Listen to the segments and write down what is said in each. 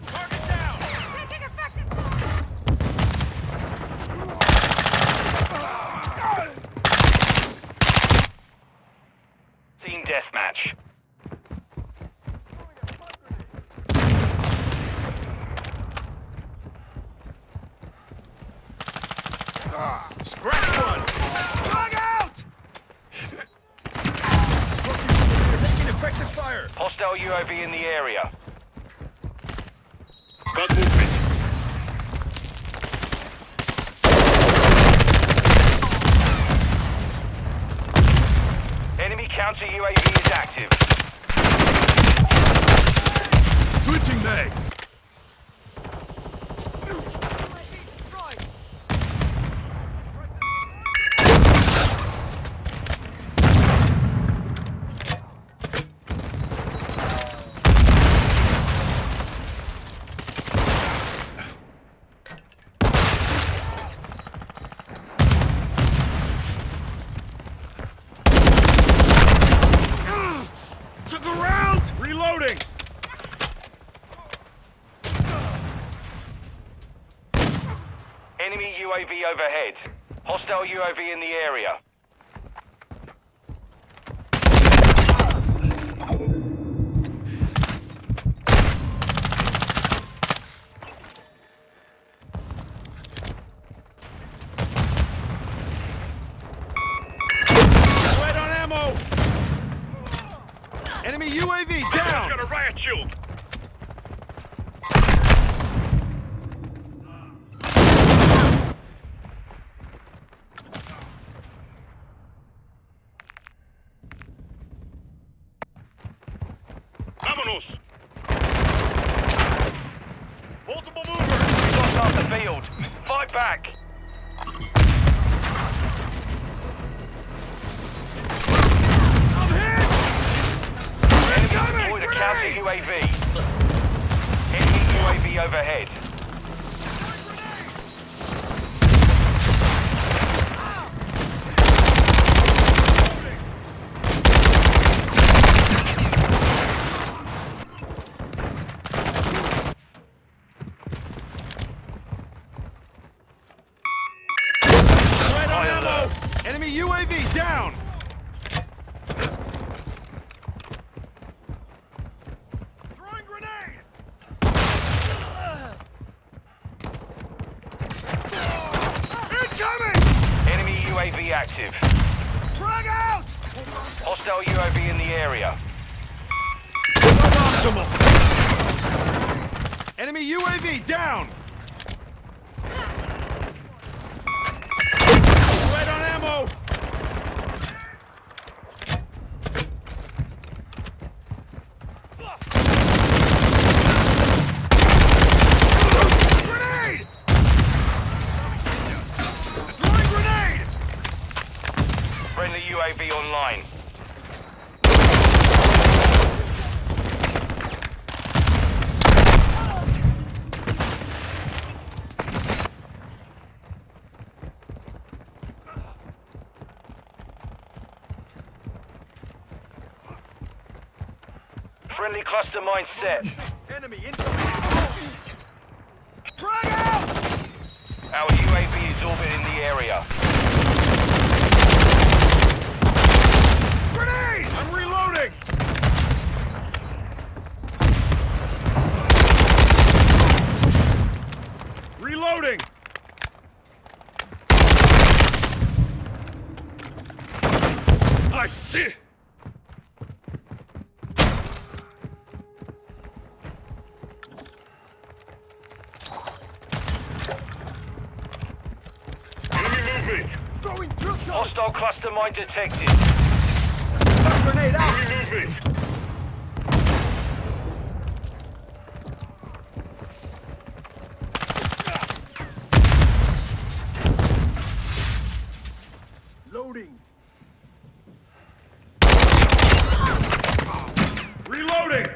Target down! Taking effective fire! Team deathmatch. Scratch one! Frag out! Taking effective fire! Hostile UAV in the area. Enemy counter UAV is active. Reloading! Enemy UAV overhead. Hostile UAV in the area. Enemy UAV down! Got a riot shield. Vámonos! Multiple movers! Lost off the field. Fight back. UAV. Enemy UAV overhead. Enemy UAV down! Throwing grenade! Incoming! Enemy UAV active. Frag out! Hostile UAV in the area. Enemy UAV down! Red on ammo! Grenade! Throwing grenade! Friendly UAV online. Friendly cluster mine set. Enemy incoming! Frag out! Our UAV is orbiting the area. Grenade! I'm reloading! Reloading! I see! Enemy movement! Throwing drill shot! Hostile cluster mine detected. Grenade out! Enemy movement! Loading! Reloading!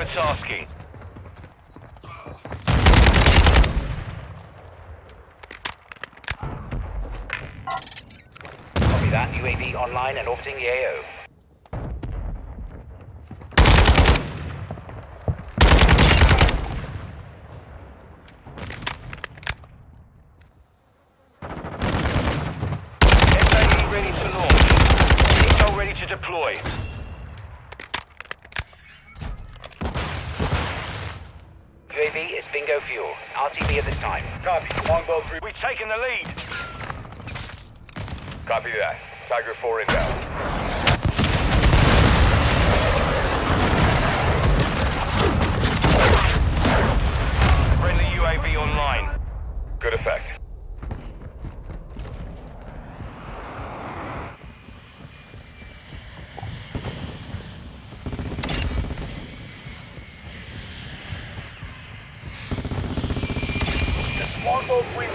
For tasking. Copy that. UAV online and orbiting the AO. Ready to launch. Intel ready to deploy. Bingo fuel. RTB at this time. Copy. Longbow 3. We've taken the lead. Copy that. Tiger 4 inbound. Friendly UAV online. Good effect. Longbow 3-1. Solid copy. Frag out! Longbow 3-1. Copy. Longbow 3-1. Copy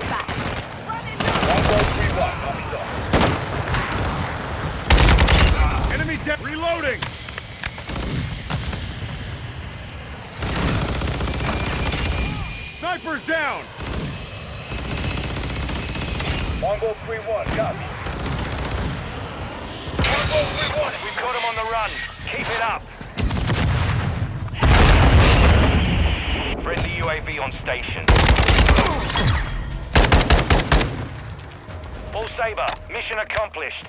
that. Enemy dead. Reloading! Snipers down! Longbow 3-1. Copy. Longbow 3-1. We've got him on the run. Keep it up. Friendly UAV on station. Full Saber, mission accomplished.